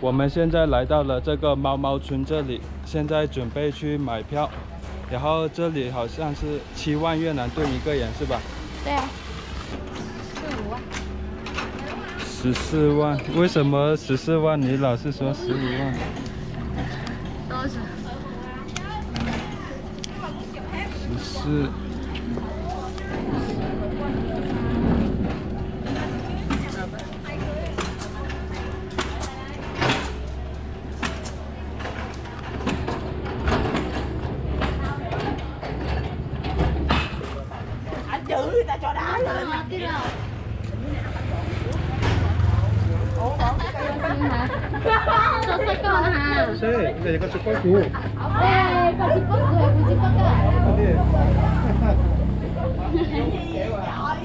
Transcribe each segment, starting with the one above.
我们现在来到了这个猫猫村这里，现在准备去买票。然后这里好像是七万越南盾一个人是吧？对啊，十五万。十四万？为什么十四万？你老是说十五万？多少？十四。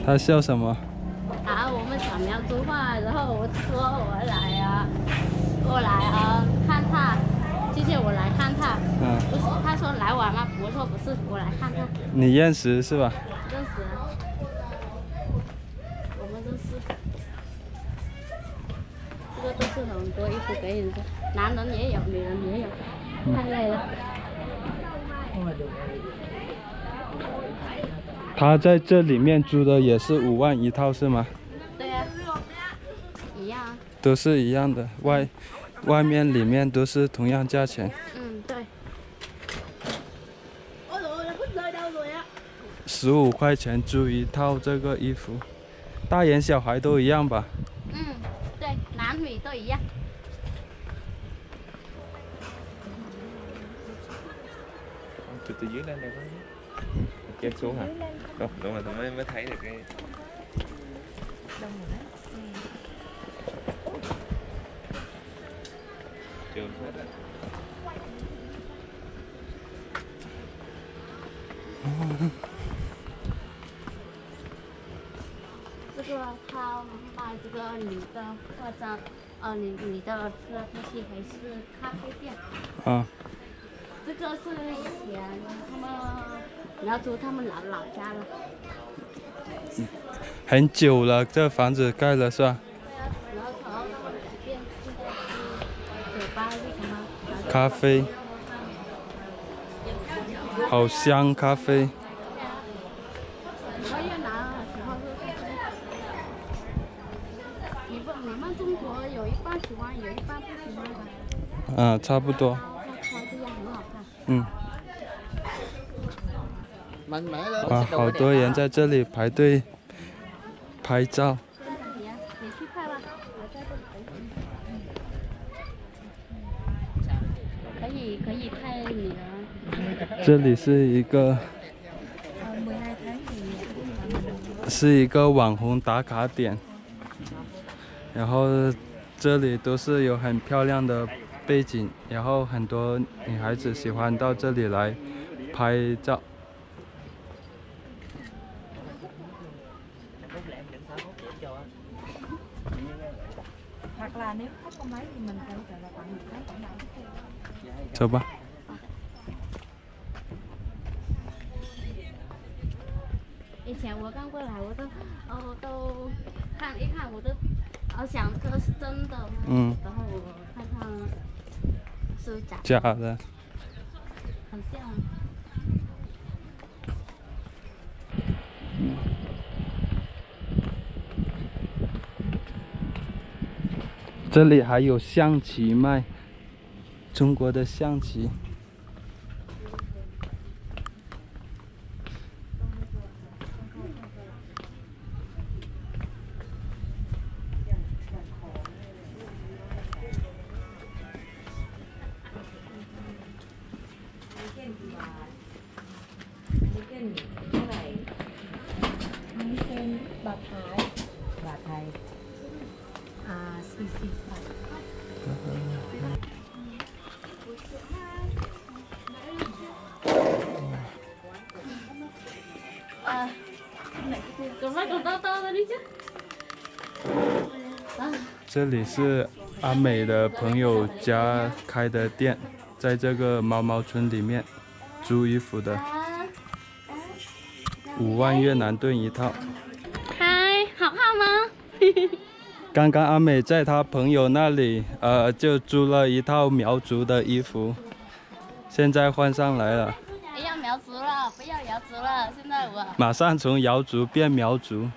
他笑什么？啊，我们扫描图画，然后我说我来啊，过来啊，看他，今天我来看他。嗯。不是，他说来玩吗？我说不是，我来看他。你认识是吧？认识。我们认识。这个都是很多衣服给人家，男人也有，女人也有，太累了。他在这里面租的也是五万一套是吗？对呀，一样。都是一样的，外外面里面都是同样价钱。嗯，对。十五块钱租一套这个衣服，大人小孩都一样吧？hủy tôi ý à từ từ dưới lên này thôi kéo xuống hả? Đúng, đúng rồi mới mới thấy được cái đông rồi đấy trường hết rồi. Look at how 这个你的化妆，呃，你你的这个东西还是咖啡店。啊。这个是以前他们苗族他们老老家了。很久了，这房子盖了是吧？咖啡。好香咖啡。嗯，差不多。嗯。啊，好多人在这里排队拍照。可以可以拍女儿。这里是一个，是一个网红打卡点，然后这里都是有很漂亮的。背景，然后很多女孩子喜欢到这里来拍照。走吧。以前我刚过来，我都哦都看一看，我都好想这个是真的，嗯，然后我看看。假的，很像。这里还有象棋卖，中国的象棋。这里是阿美的朋友家开的店，在这个猫猫村里面租衣服的，五万越南盾一套。嗨，好看吗？刚刚阿美在她朋友那里，呃，就租了一套苗族的衣服，现在换上来了。不要苗族了，不要瑶族了，现在我。马上从瑶族变苗族。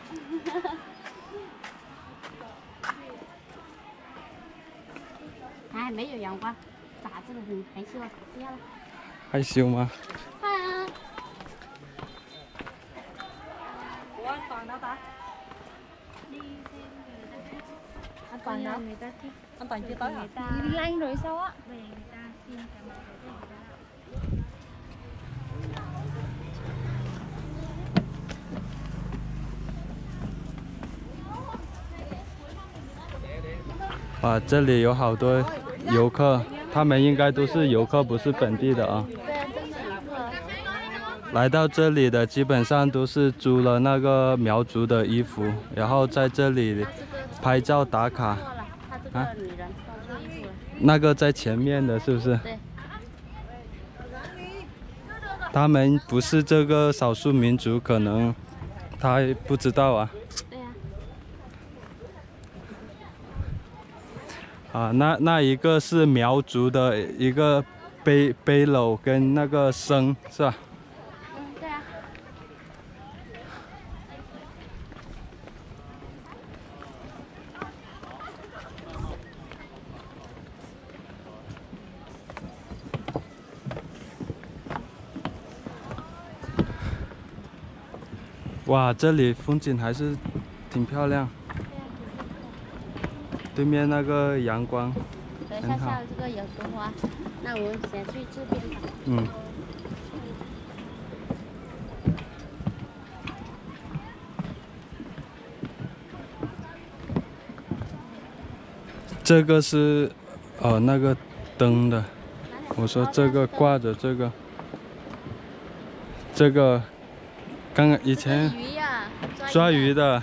哎，没有阳光，咋这个很害羞，不要了。害羞吗？嗨啊！Ủa an toàn đâu ta? An toàn đâu? người ta thích An toàn chưa tới hả? người ta Đi lanh rồi sao á? về người ta xin cả một cái gì đó 啊，这里有好多游客，他们应该都是游客，不是本地的啊。来到这里的基本上都是租了那个苗族的衣服，然后在这里拍照打卡。错了，他这个女人穿错衣服了。那个在前面的是不是？对。他们不是这个少数民族，可能他不知道啊。对呀、啊，那那一个是苗族的一个背背篓跟那个笙是吧？嗯，对呀、哇，这里风景还是挺漂亮。对面那个阳光，等一下下这个有朵花，那我们先去这边吧。嗯。这个是，呃，那个灯的。我说这个挂着这个，这个，刚刚以前鱼呀、抓鱼的，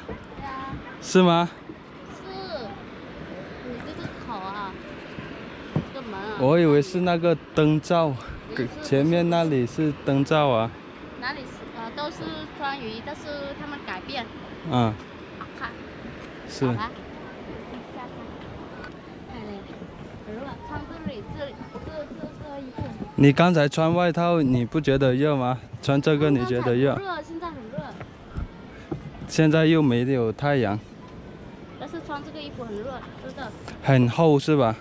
是吗？是，你这个口啊，这个门啊。我以为是那个灯罩，前面那里是灯罩啊。哪里是呃都是抓鱼，但是他们改变嗯，好看。是。你刚才穿外套，你不觉得热吗？穿这个你觉得热，现在又没有太阳，但是穿这个衣服很热，真的。很厚是吧？